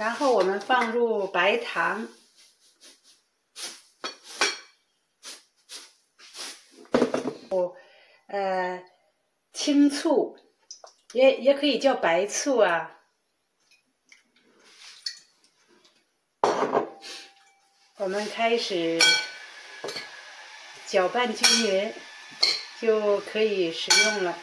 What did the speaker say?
然后我们放入白糖。哦，呃，青醋，也也可以叫白醋啊。我们开始。搅拌均匀就可以食用了。